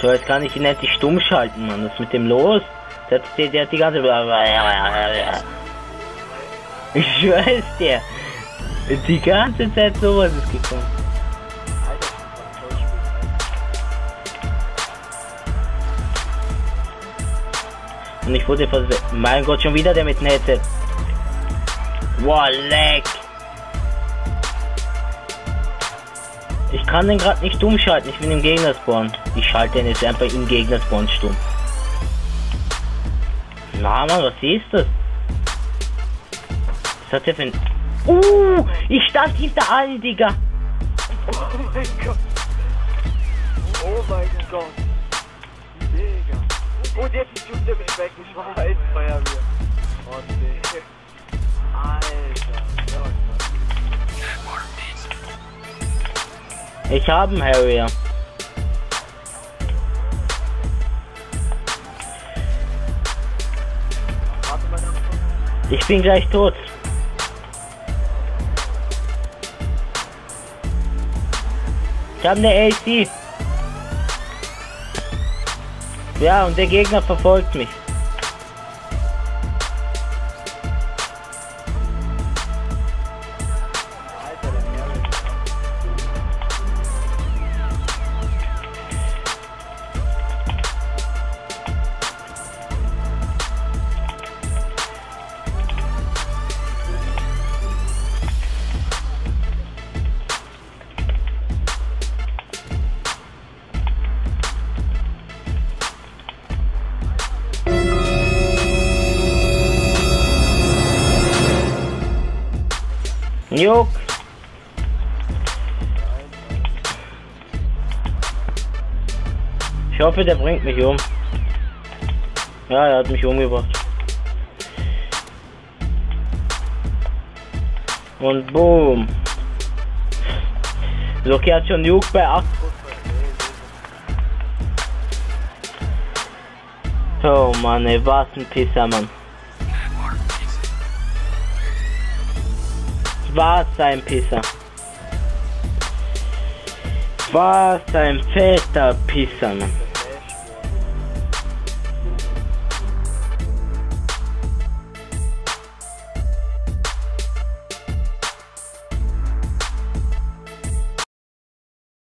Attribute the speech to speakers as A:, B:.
A: So, jetzt kann ich ihn endlich stumm schalten, Mann. Was ist mit dem los? Der, hat die ganze... Ich schwör's dir. Die ganze Zeit sowas ist gekommen. Und ich wurde fast... Mein Gott, schon wieder der mit Nette. Wow, leck. Ich kann den gerade nicht stumm schalten, ich bin im Gegnerspawn. Ich schalte den jetzt einfach im Gegnerspawn stumm. Na Mann, was ist das? Was hat der für ein... Uh, ich stand hinter allen, Digga.
B: Oh mein Gott. Oh mein Gott. Digga. Und jetzt ist der mich weggeschmeißt, Feuerwehr. Oh
A: Ich habe einen Harrier. Ich bin gleich tot. Ich habe eine AC. Ja, und der Gegner verfolgt mich. Juck. Ich hoffe, der bringt mich um. Ja, er hat mich umgebracht. Und boom. Loki hat schon Juck bei 8. Oh Mann, ey, was ein Pisser, Mann. Was ein Pisser. Was ein fetter Pisser, Mann.